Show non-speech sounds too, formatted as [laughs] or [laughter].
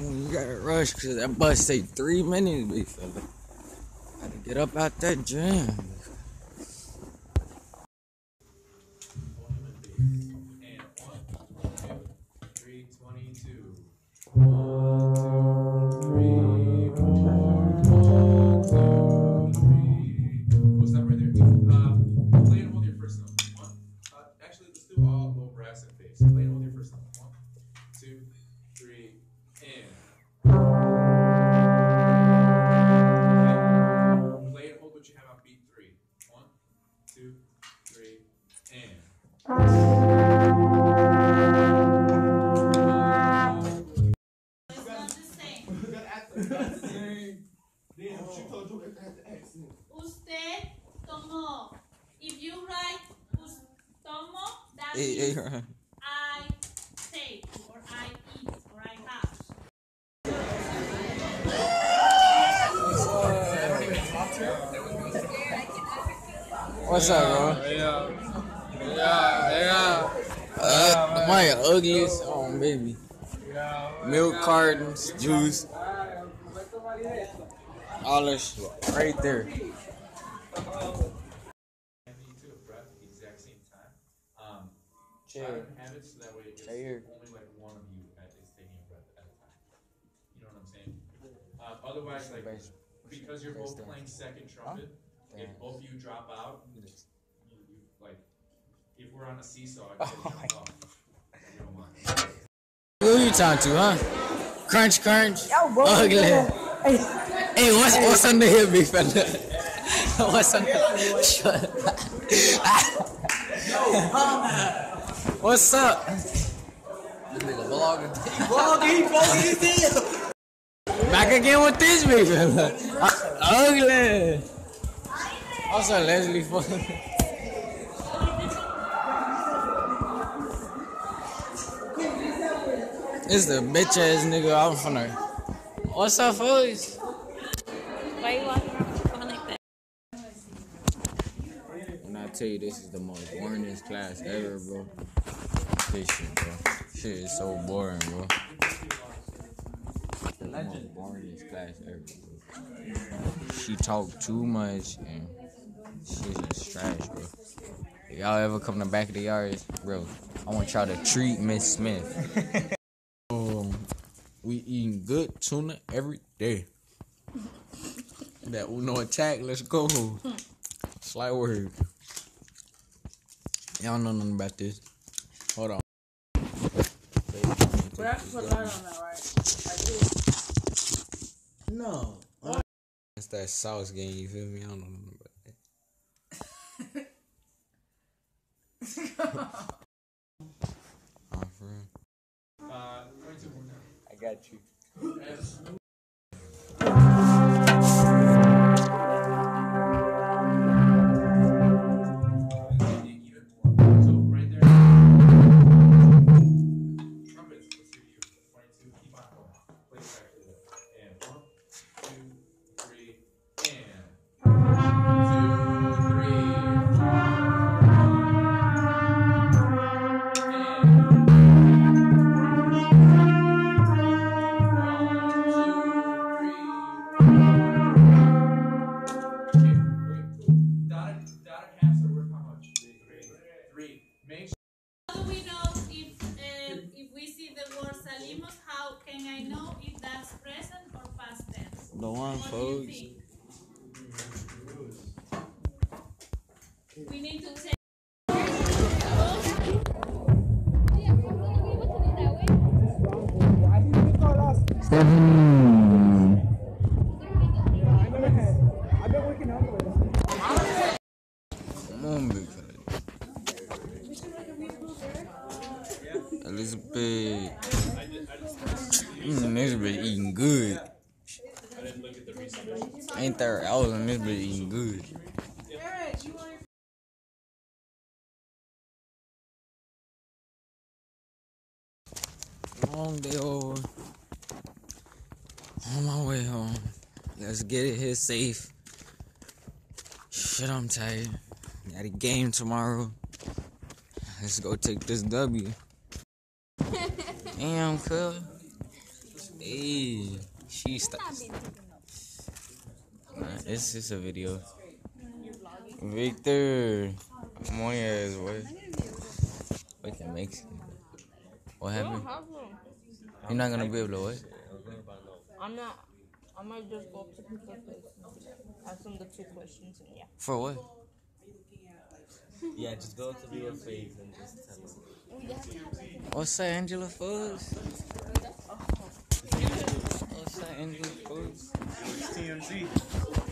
You we gotta rush because that bus take three minutes, big fella. Gotta get up out that jam. That Hey, means hey, I take or I eat or I have. What's up, bro? Yeah. Yeah, yeah. Uh, my ugliest oh baby. Milk cartons, juice, all that shit right there. and you do a breath at the exact same time. Um, try Chair. to have it so that way it's Right here. only like one of you at, is taking a breath at a time. You know what I'm saying? Uh, otherwise, like because you're both playing second trumpet, if both of you drop out, you, you like if we're on a seesaw, you [laughs] Oh can jump off. You don't mind. Who you talking to, huh? Crunch, crunch. Ugly. Hey, what's what's under here, big fella? [laughs] what's under? Shut [laughs] What's up? This nigga vlogging. Vlogging, he vlogging, Back again with this big. [laughs] Uh, Ugly. Up, Leslie? [laughs] It's the bitch ass nigga I'm from finna. What's up, folks? Why you walking around with your phone like that? When I tell you this is the most boringest class ever, bro. This shit, bro. Shit is so boring, bro. The most boringest class ever, bro. She talk too much and she's just trash, bro. If y'all ever come to the back of the yard, bro, I want y'all to treat Miss Smith. [laughs] um, we eating good tuna every day. That Uno attack, let's go. Slight word. Y'all know nothing about this. Hold on. We have to put light on that, right? Like this. No. It's that sauce game, you feel me? I don't know nothing about that. [laughs] for real. Uh, 22 more now. I got you. The one, What do you folks. We need to. Come on, big. Elizabeth. Mm, Elizabeth eating good. Ain't there? I was on this bitch eating good. Long day over. On my way home. Let's get it here safe. Shit, I'm tired. Got a game tomorrow. Let's go take this W. [laughs] Damn, cuz. Hey, she st- Nah, it's just a video. Victor, I'm on your ass, boy. What I don't happened? have one. You're not gonna be able to what? I'm not. I might just go up to people's place and ask them the two questions and yeah. For what? Yeah, just go to people's face and just tell them. What's that, Angela Foods? What's that, Angela Foods? TMZ.